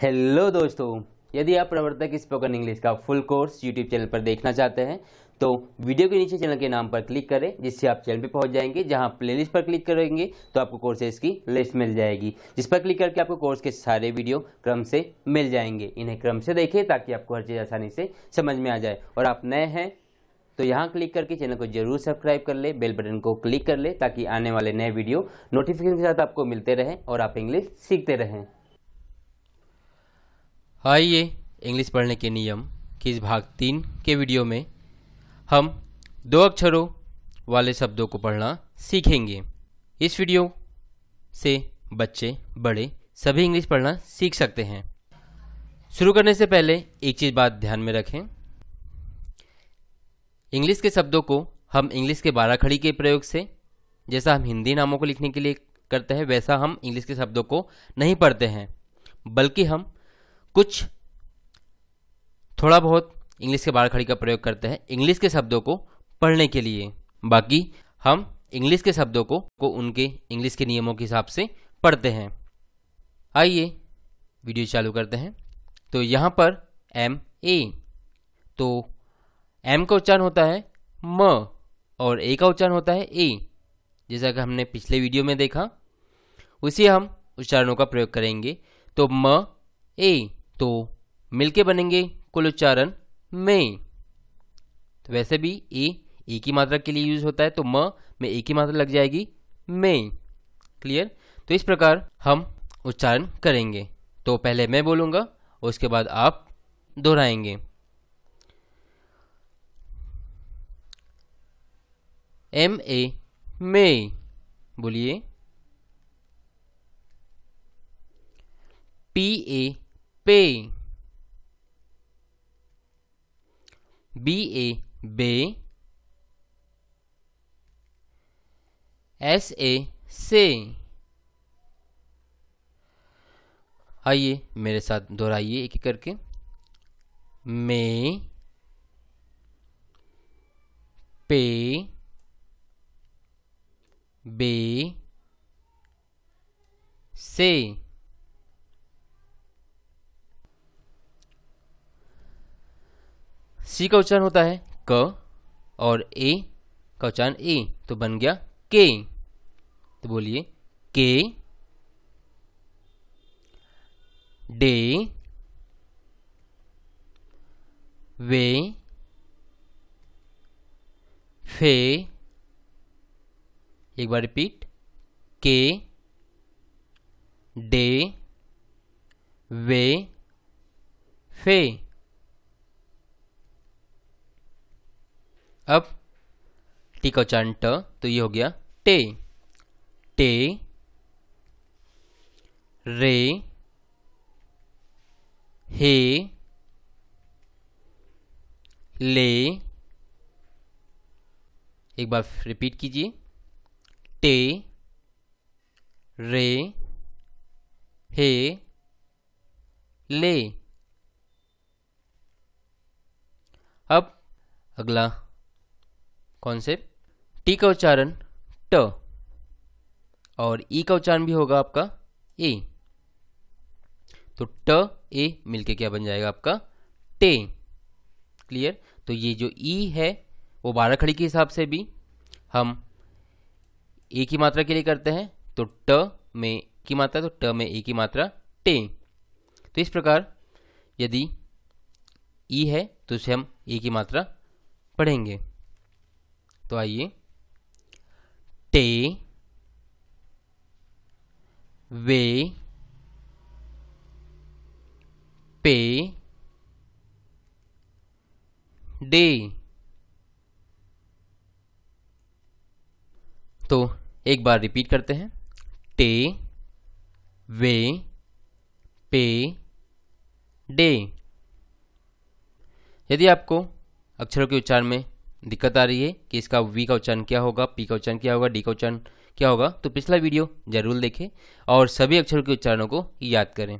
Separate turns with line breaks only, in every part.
Hello दोस्तों, यदि आप प्रवर्तक स्पोकन इंग्लिश का फुल कोर्स यूट्यूब चैनल पर देखना चाहते हैं तो वीडियो के नीचे चैनल के नाम पर क्लिक करें, जिससे आप चैनल पे पहुँच जाएँगे। जहाँ प्लेलिस्ट पर क्लिक करेंगे तो आपको कोर्सेज की लिस्ट मिल जाएगी, जिस पर क्लिक करके आपको कोर्स के सारे वीडियो क्रम से मिल जाएँगे। इन्हें क्रम से देखें, ताकि आपको हर चीज़ आसानी से समझ में आ जाए। और आप नए हैं तो यहाँ क्लिक करके चैनल को ज़रूर सब्सक्राइब कर ले बेल बटन को क्लिक कर ले, ताकि आने वाले नए वीडियो नोटिफिकेशन के साथ आपको मिलते रहें और आप इंग्लिश सीखते रहें।
आइए इंग्लिश पढ़ने के नियम की इस भाग तीन के वीडियो में हम दो अक्षरों वाले शब्दों को पढ़ना सीखेंगे। इस वीडियो से बच्चे, बड़े सभी इंग्लिश पढ़ना सीख सकते हैं। शुरू करने से पहले एक चीज़ बात ध्यान में रखें। इंग्लिश के शब्दों को हम इंग्लिश के बारह खड़ी के प्रयोग से, जैसा हम हिंदी नामों को लिखने के लिए करते हैं, वैसा हम इंग्लिश के शब्दों को नहीं पढ़ते हैं, बल्कि हम कुछ थोड़ा बहुत इंग्लिश के बारह खड़ी का प्रयोग करते हैं। इंग्लिश के शब्दों को पढ़ने के लिए। बाकी हम इंग्लिश के शब्दों को को उनके इंग्लिश के नियमों के हिसाब से पढ़ते हैं। आइए वीडियो चालू करते हैं। तो यहाँ पर एम ए तो एम का उच्चारण होता है म और ए का उच्चारण होता है ए जैसा कि हमने पिछले वीडियो में देखा। उसी हम उच्चारणों का प्रयोग करेंगे। तो म ए तो मिलके बनेंगे कुल उच्चारण में। तो वैसे भी ए एक ही मात्रा के लिए यूज़ होता है तो म में एक की मात्रा लग जाएगी में। क्लियर? तो इस प्रकार हम उच्चारण करेंगे। तो पहले मैं बोलूँगा, उसके बाद आप दोहराएँगे। एम ए, में। बोलिए। पी ए पे B A bay S A से। आइए मेरे साथ दोहराइए एक एक करके। में पे बे से। सी का उच्चारण होता है क और ए का उच्चारण ए तो बन गया के। तो बोलिए के, डे, वे, फे, एक बार रिपीट, के, डे, वे, फे। अब टी का उच्चारण ट तो ये हो गया टे। टे, रे, हे, ले। एक बार रिपीट कीजिए। टे, रे, हे, ले। अब अगला कॉन्सेप्ट टी का उच्चारण ट। और ई का उच्चारण भी होगा आपका ए। तो ट, ए मिलके क्या बन जाएगा आपका? टे। क्लियर तो ये जो ई है, वो बारह खड़ी के हिसाब से भी हम ए की मात्रा के लिए करते हैं। तो ट में की मात्रा तो ट में ए की मात्रा टे। तो इस प्रकार यदि ई है तो उसे हम ए की मात्रा पढ़ेंगे। तो आइए। टे, वे, पे, डे। तो एक बार रिपीट करते हैं। टे, वे, पे, डे। यदि आपको अक्षरों के उच्चारण में दिक्कत आ रही है कि इसका वी का उच्चारण क्या होगा पी का उच्चारण क्या होगा डी का उच्चारण क्या होगा? तो पिछला वीडियो ज़रूर देखें और सभी अक्षरों के उच्चारणों को याद करें।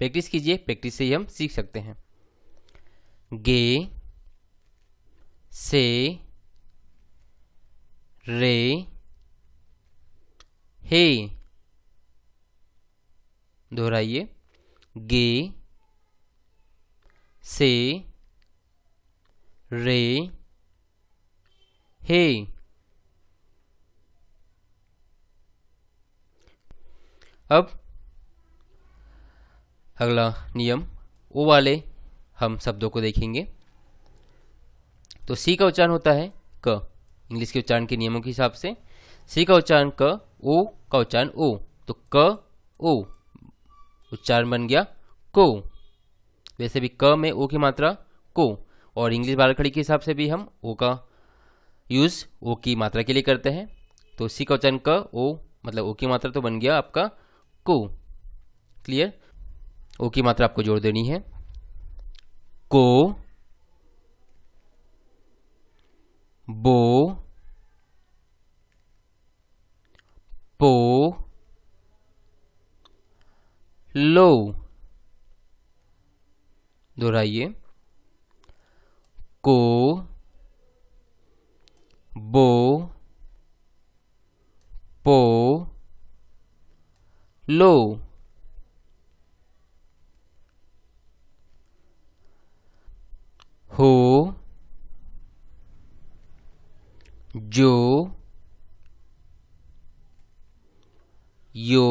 प्रैक्टिस कीजिए प्रैक्टिस से ही हम सीख सकते हैं। गे, से, रे, हे। दोहराइए। गे, से रे, हे। अब अगला नियम, ओ वाले हम शब्दों को देखेंगे। तो सी का उच्चारण होता है क, इंग्लिश के उच्चारण के नियमों के हिसाब से। सी का उच्चारण क, ओ का उच्चारण ओ। तो क, ओ, उच्चारण बन गया को। वैसे भी क में ओ की मात्रा को। और इंग्लिश बारह खड़ी के हिसाब से भी हम ओ का यूज़ ओ की मात्रा के लिए करते हैं। तो सी क्वेश्चन का ओ मतलब ओ की मात्रा तो बन गया आपका को। क्लियर ओ की मात्रा आपको जोड़ देनी है। को, बो, पो, लो। दोहराइए। को बो पो लो हो जो यो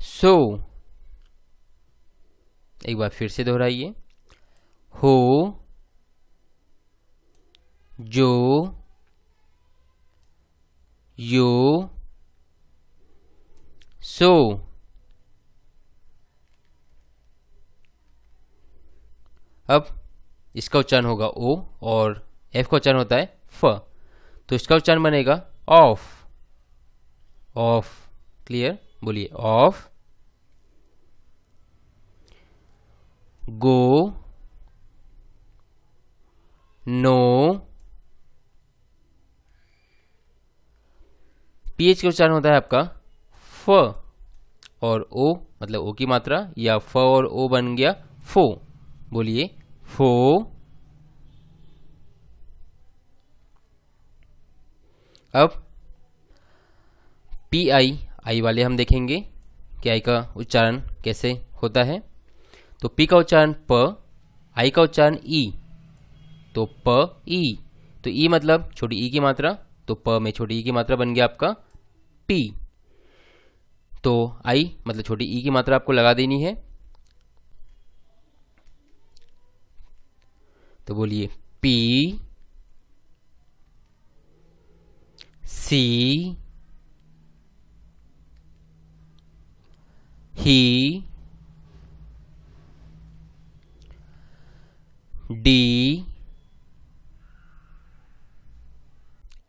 सो एक बार फिर से दोहराइए। हो, जो, यो, सो। अब इसका उच्चारण होगा ओ और एफ़ का उच्चारण होता है फ। तो इसका उच्चारण बनेगा ऑफ़। Of, clear? बोलिए, ऑफ़। गो, नो, पीएच का उच्चारण होता है आपका, फ, और ओ मतलब ओ की मात्रा, या फ और ओ बन गया, फो। बोलिए, फो, अब, पी आई आई वाले हम देखेंगे, कि आई का उच्चारण कैसे होता है। तो पी का उच्चारण प आई का उच्चारण ई तो प ई तो ई मतलब छोटी ई की मात्रा तो प में छोटी ई की मात्रा बन गया आपका पी तो आई मतलब छोटी ई की मात्रा आपको लगा देनी है। तो बोलिए पी सी ही डी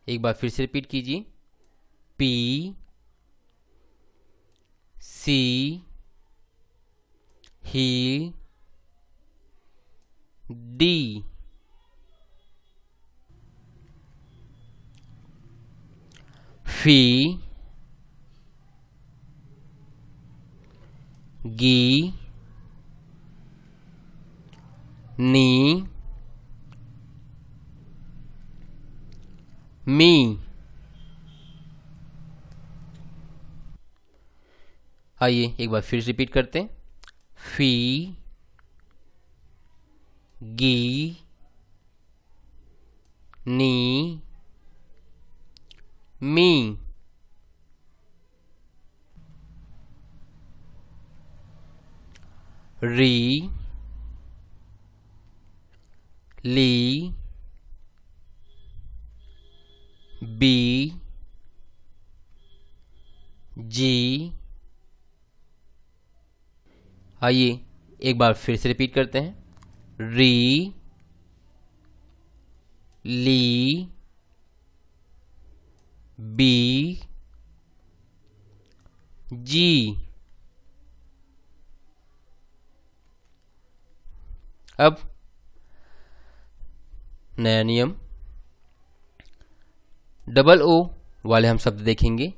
एक बार फिर से रिपीट कीजिए। पी सी ही डी फ़ी गी नी मी. आइए एक बार फिर रिपीट करते हैं। फ़ी गी नी मी. री ली, बी, जी। आइए एक बार फिर से रिपीट करते हैं। री, ली, बी, जी। अब नया नियम। डबल ओ वाले हम शब्द देखेंगे।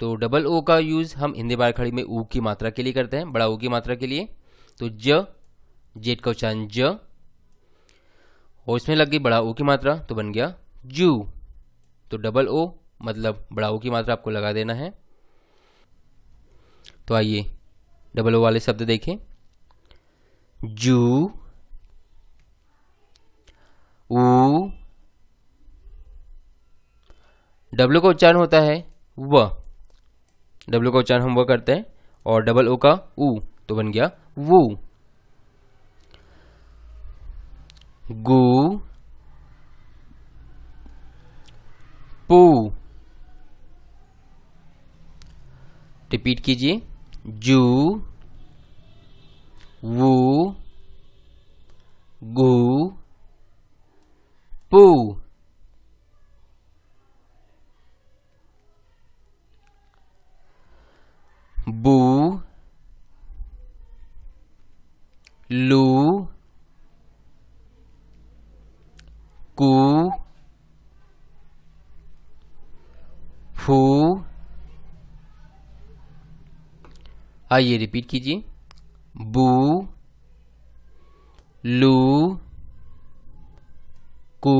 तो डबल ओ का यूज़ हम हिंदी बार खड़ी में ऊ की मात्रा के लिए करते हैं, बड़ा ऊ की मात्रा के लिए। तो ज जेट का उच्चारण ज। और इसमें लग गई बड़ा ओ की मात्रा तो बन गया जू तो डबल ओ मतलब बड़ा ओ की मात्रा आपको लगा देना है। तो आइए डबल ओ वाले शब्द देखें। जू ऊ डब्ल्यू का उच्चारण होता है व। डब्ल्यू का उच्चारण हम व करते हैं और डबल ओ का ऊ तो बन गया वू। गु, पू। रिपीट कीजिए। जू, वू, गु। पू बू लू कू फू आइए रिपीट कीजिए। बू लू कू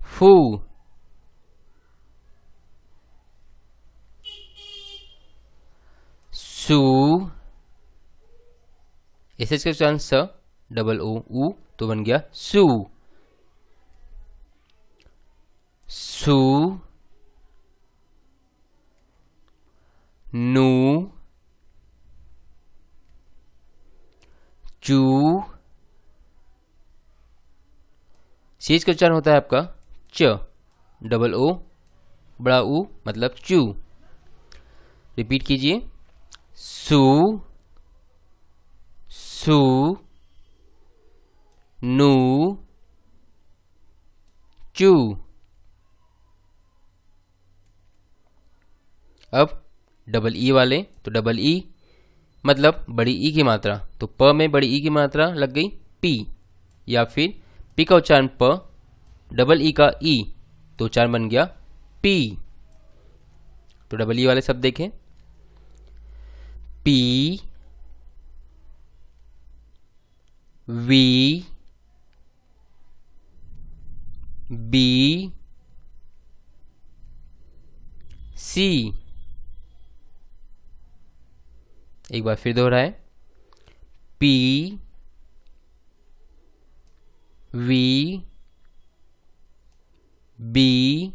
फू सू एस एच का उच्चारण स डबल ओ ऊ तो बन गया सू सू नू चू सीज का उच्चारण होता है आपका च डबल ओ बड़ा ऊ मतलब चू रिपीट कीजिए। सू सू नू चू अब डबल ई वाले तो डबल ई मतलब बड़ी ई की मात्रा तो प में बड़ी ई की मात्रा लग गई पी या फिर पी का उच्चारण प डबल ई का ई तो उच्चारण बन गया पी तो डबल ई वाले शब्द देखें। P V B C. एक बार फिर दोहराए। P V B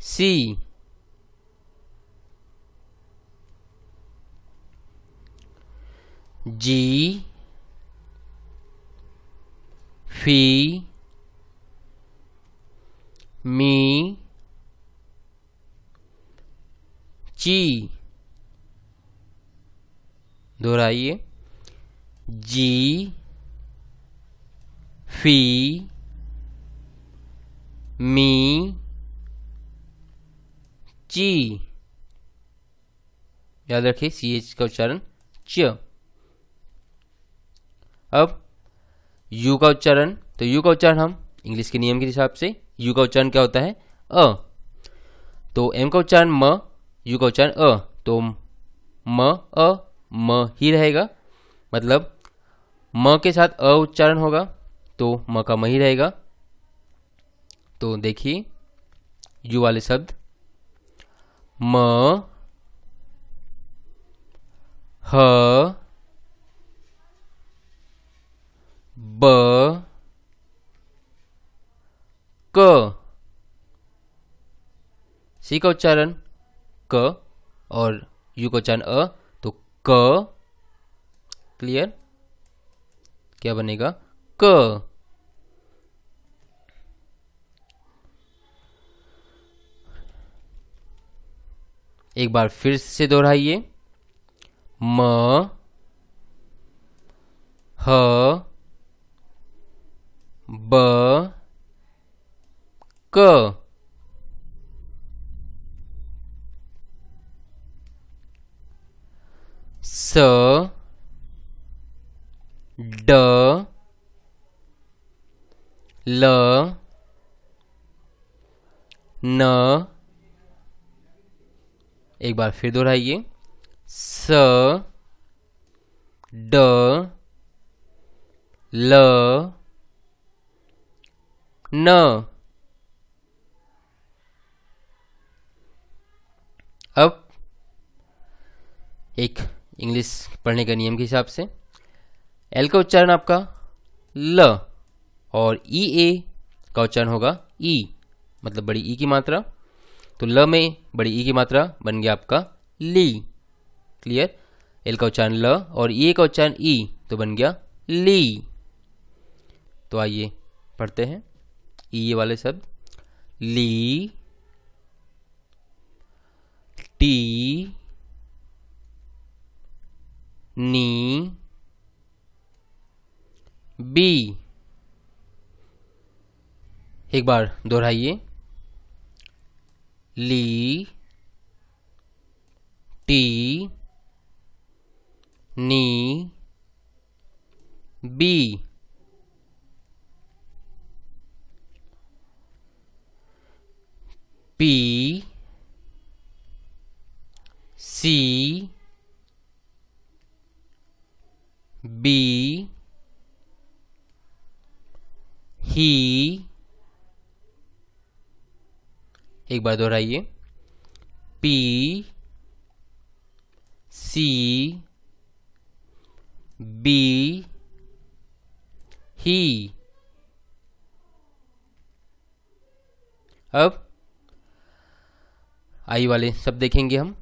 C. G, fee, me, ची। दोहराइए। जी, फ़ी, मी, ची। याद रखिए, सी, एच का उच्चारण च। अब यू का उच्चारण तो यू का उच्चारण हम इंग्लिश के नियम के हिसाब से यू का उच्चारण क्या होता है? अ। तो एम का उच्चारण म यू का उच्चारण अ। तो म, अ, म ही रहेगा। मतलब म के साथ अ उच्चारण होगा तो म का म ही रहेगा। तो देखिए यू वाले शब्द, म, ह ब क सी का उच्चारण क और यू का उच्चारण अ तो क क्लियर क्या बनेगा? क। एक बार फिर से दोहराइए। म, ह, ब, क। स ड ल न एक बार फिर दोहराइए। स ड ल न। अब एक इंग्लिश पढ़ने के नियम के हिसाब से। एल का उच्चारण आपका ल और ई ए का उच्चारण होगा ई मतलब बड़ी ई की मात्रा। तो ल में बड़ी ई की मात्रा बन गया आपका ली क्लियर एल का उच्चारण ल और ई का उच्चारण ई तो बन गया ली तो आइए पढ़ते हैं। ई ये वाले शब्द। ली टी नी बी एक बार दोहराइए। Lee T knee B. P C. B ही एक बार दोहराइए। पी सी बी ही अब आई वाले सब देखेंगे हम।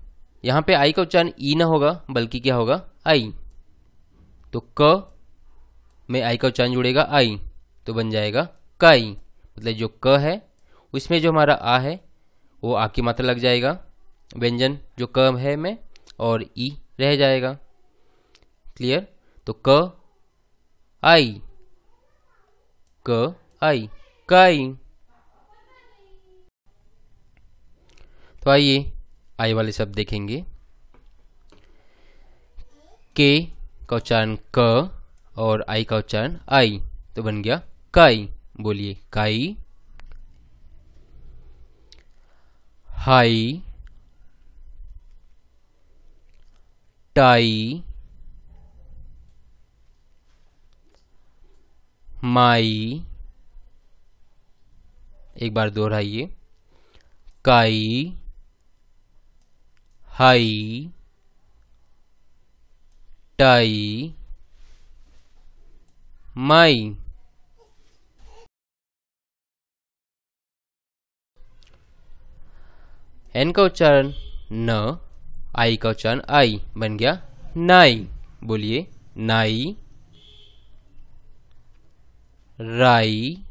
यहाँ पे आई का उच्चारण ई ना होगा, बल्कि क्या होगा? आई तो क में आई का उच्चारण जुड़ेगा आई तो बन जाएगा काई। मतलब जो क है, उसमें जो हमारा आ है, वो आ की मात्रा लग जाएगा। व्यंजन जो क है में और ई रह जाएगा। क्लियर तो क, आई। क, आई। काई। तो आइए, आई वाले शब्द देखेंगे। के का उच्चारण क और आई का उच्चारण आई तो बन गया काई। बोलिए काई। हाई। टाई। माई। एक बार दोहराइए। काई। हाई। टाई माई। एन का उच्चारण न आई का उच्चारण आई बन गया नाई। बोलिए नाई। राई।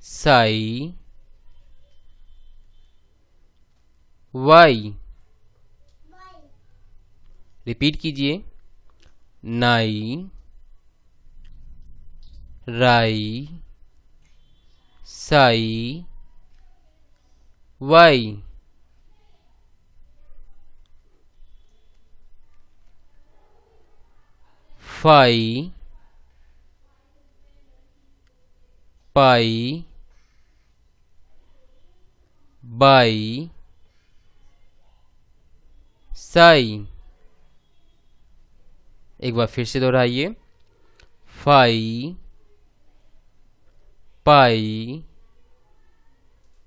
साई। वाई। रिपीट कीजिए। Nigh rye sigh why. Fie pie bye sigh. एक बार फिर से दोहराइए। Fie, pie,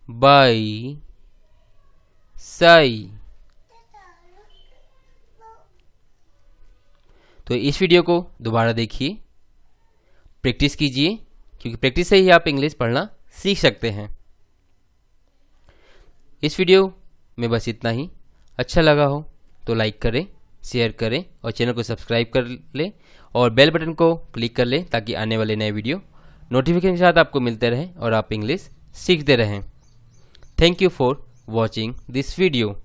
bye, sigh. तो इस वीडियो को दोबारा देखिए। प्रैक्टिस कीजिए, क्योंकि प्रैक्टिस से ही आप इंग्लिश पढ़ना सीख सकते हैं। इस वीडियो में बस इतना ही। अच्छा लगा हो तो लाइक करें। शेयर करें और चैनल को सब्सक्राइब कर लें और बेल बटन को क्लिक कर लें ताकि आने वाले नए वीडियो नोटिफिकेशन के साथ आपको मिलते रहें और आप इंग्लिश सीखते रहें। Thank you for watching this video